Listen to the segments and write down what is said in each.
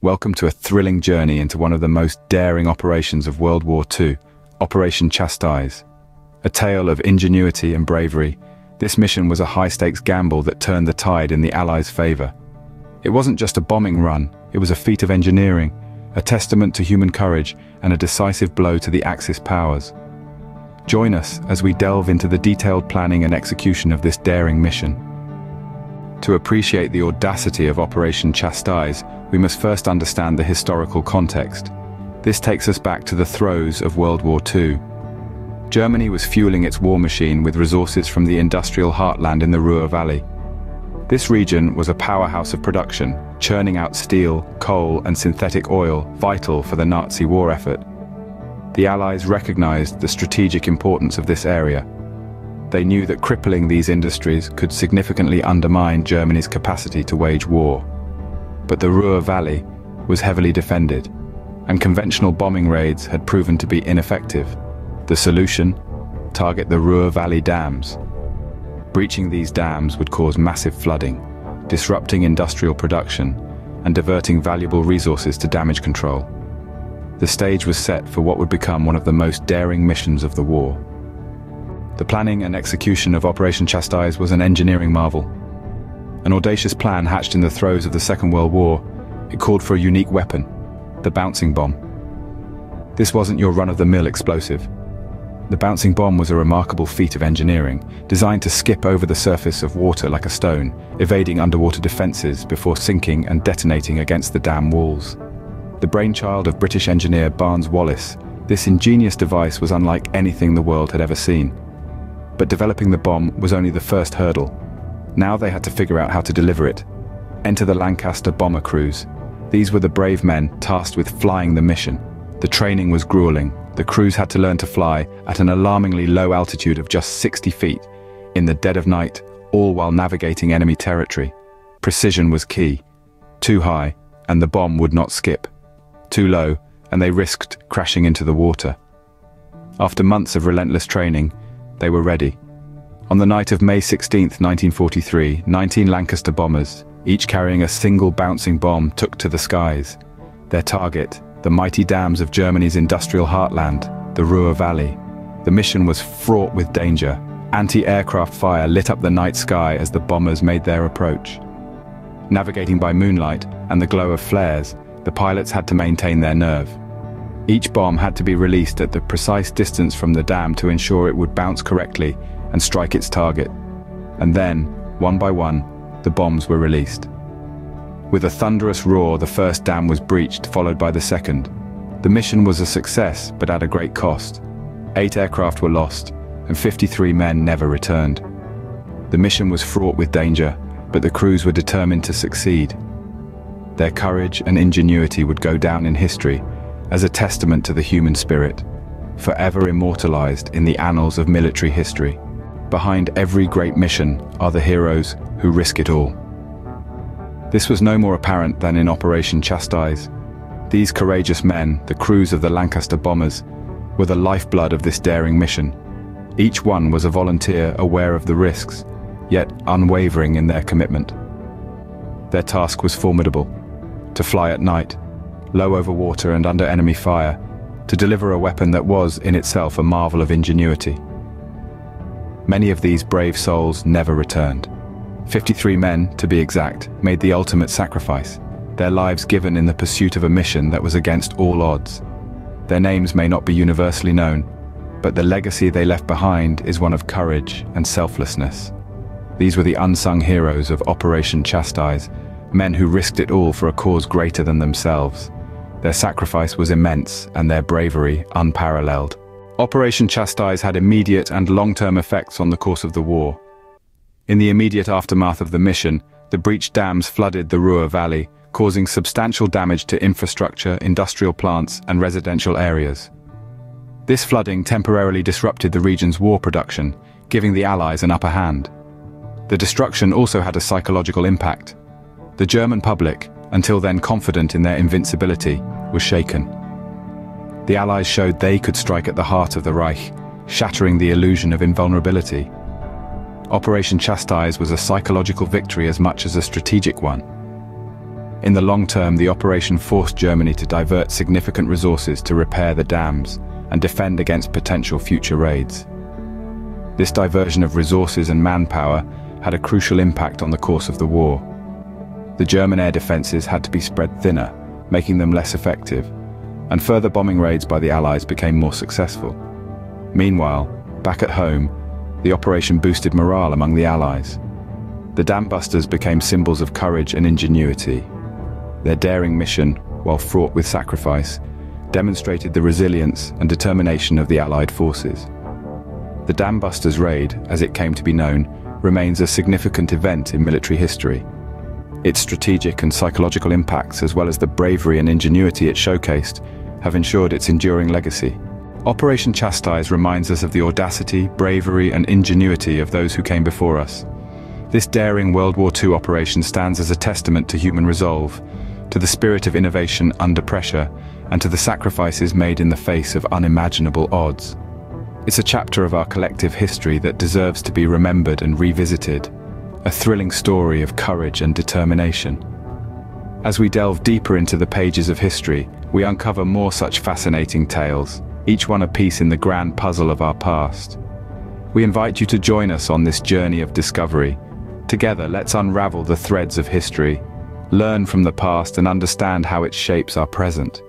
Welcome to a thrilling journey into one of the most daring operations of World War II, Operation Chastise. A tale of ingenuity and bravery, this mission was a high-stakes gamble that turned the tide in the Allies' favour. It wasn't just a bombing run, it was a feat of engineering, a testament to human courage and a decisive blow to the Axis powers. Join us as we delve into the detailed planning and execution of this daring mission. To appreciate the audacity of Operation Chastise, we must first understand the historical context. This takes us back to the throes of World War II. Germany was fueling its war machine with resources from the industrial heartland in the Ruhr Valley. This region was a powerhouse of production, churning out steel, coal and synthetic oil vital for the Nazi war effort the Allies recognized the strategic importance of this area. They knew that crippling these industries could significantly undermine Germany's capacity to wage war. But the Ruhr Valley was heavily defended, and conventional bombing raids had proven to be ineffective. The solution? Target the Ruhr Valley dams. Breaching these dams would cause massive flooding, disrupting industrial production, and diverting valuable resources to damage control the stage was set for what would become one of the most daring missions of the war. The planning and execution of Operation Chastise was an engineering marvel. An audacious plan hatched in the throes of the Second World War, it called for a unique weapon, the bouncing bomb. This wasn't your run-of-the-mill explosive. The bouncing bomb was a remarkable feat of engineering, designed to skip over the surface of water like a stone, evading underwater defenses before sinking and detonating against the dam walls. The brainchild of British engineer Barnes Wallis, this ingenious device was unlike anything the world had ever seen. But developing the bomb was only the first hurdle. Now they had to figure out how to deliver it. Enter the Lancaster bomber crews. These were the brave men tasked with flying the mission. The training was grueling. The crews had to learn to fly at an alarmingly low altitude of just 60 feet, in the dead of night, all while navigating enemy territory. Precision was key. Too high, and the bomb would not skip too low, and they risked crashing into the water. After months of relentless training, they were ready. On the night of May 16, 1943, 19 Lancaster bombers, each carrying a single bouncing bomb, took to the skies. Their target, the mighty dams of Germany's industrial heartland, the Ruhr Valley. The mission was fraught with danger. Anti-aircraft fire lit up the night sky as the bombers made their approach. Navigating by moonlight and the glow of flares, the pilots had to maintain their nerve. Each bomb had to be released at the precise distance from the dam to ensure it would bounce correctly and strike its target. And then, one by one, the bombs were released. With a thunderous roar, the first dam was breached, followed by the second. The mission was a success, but at a great cost. Eight aircraft were lost, and 53 men never returned. The mission was fraught with danger, but the crews were determined to succeed. Their courage and ingenuity would go down in history as a testament to the human spirit, forever immortalized in the annals of military history. Behind every great mission are the heroes who risk it all. This was no more apparent than in Operation Chastise. These courageous men, the crews of the Lancaster bombers, were the lifeblood of this daring mission. Each one was a volunteer aware of the risks, yet unwavering in their commitment. Their task was formidable, to fly at night, low over water and under enemy fire, to deliver a weapon that was, in itself, a marvel of ingenuity. Many of these brave souls never returned. 53 men, to be exact, made the ultimate sacrifice, their lives given in the pursuit of a mission that was against all odds. Their names may not be universally known, but the legacy they left behind is one of courage and selflessness. These were the unsung heroes of Operation Chastise, men who risked it all for a cause greater than themselves. Their sacrifice was immense and their bravery unparalleled. Operation Chastise had immediate and long-term effects on the course of the war. In the immediate aftermath of the mission, the breached dams flooded the Ruhr Valley, causing substantial damage to infrastructure, industrial plants and residential areas. This flooding temporarily disrupted the region's war production, giving the Allies an upper hand. The destruction also had a psychological impact. The German public, until then confident in their invincibility, was shaken. The Allies showed they could strike at the heart of the Reich, shattering the illusion of invulnerability. Operation Chastise was a psychological victory as much as a strategic one. In the long term, the operation forced Germany to divert significant resources to repair the dams and defend against potential future raids. This diversion of resources and manpower had a crucial impact on the course of the war. The German air defences had to be spread thinner, making them less effective, and further bombing raids by the Allies became more successful. Meanwhile, back at home, the operation boosted morale among the Allies. The dambusters became symbols of courage and ingenuity. Their daring mission, while fraught with sacrifice, demonstrated the resilience and determination of the Allied forces. The Dambusters raid, as it came to be known, remains a significant event in military history. Its strategic and psychological impacts, as well as the bravery and ingenuity it showcased, have ensured its enduring legacy. Operation Chastise reminds us of the audacity, bravery and ingenuity of those who came before us. This daring World War II operation stands as a testament to human resolve, to the spirit of innovation under pressure, and to the sacrifices made in the face of unimaginable odds. It's a chapter of our collective history that deserves to be remembered and revisited, a thrilling story of courage and determination. As we delve deeper into the pages of history, we uncover more such fascinating tales, each one a piece in the grand puzzle of our past. We invite you to join us on this journey of discovery. Together, let's unravel the threads of history, learn from the past and understand how it shapes our present.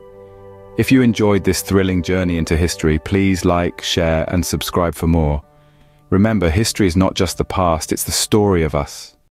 If you enjoyed this thrilling journey into history, please like, share and subscribe for more. Remember, history is not just the past, it's the story of us.